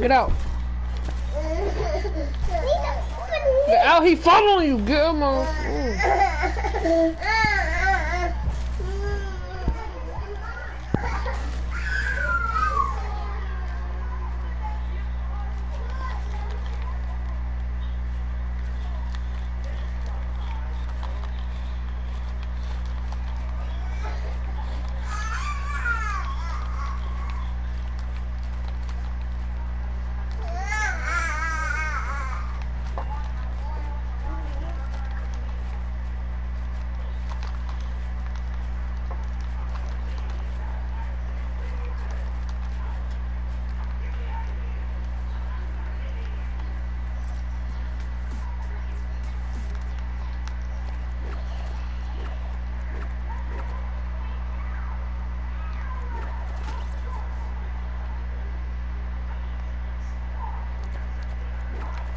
Get out. Get out. He following you. Get him on.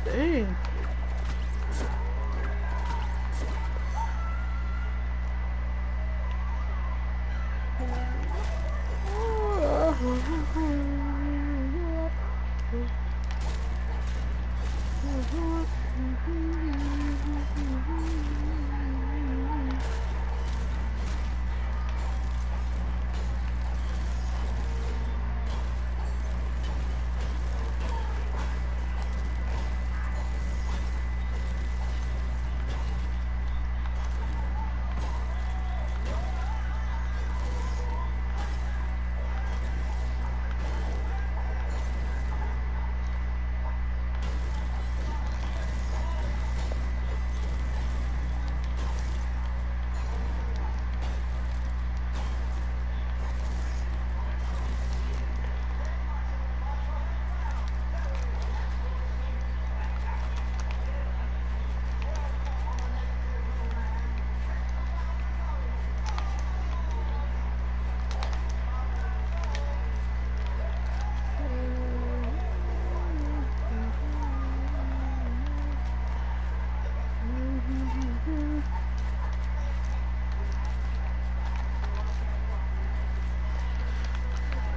Dang.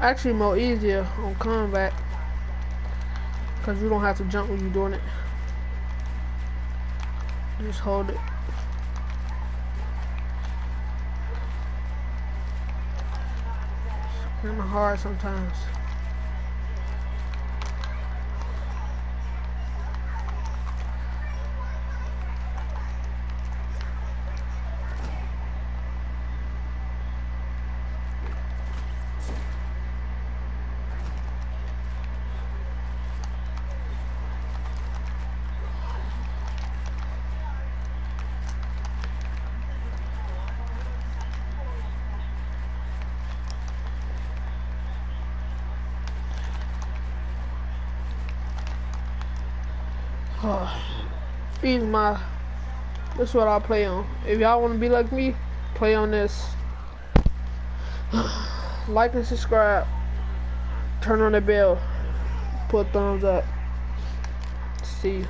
Actually more easier on combat. Cause you don't have to jump when you're doing it. Just hold it. It's kinda hard sometimes. Oh, These my this is what I play on. If y'all wanna be like me, play on this. like and subscribe. Turn on the bell. Put thumbs up. See you.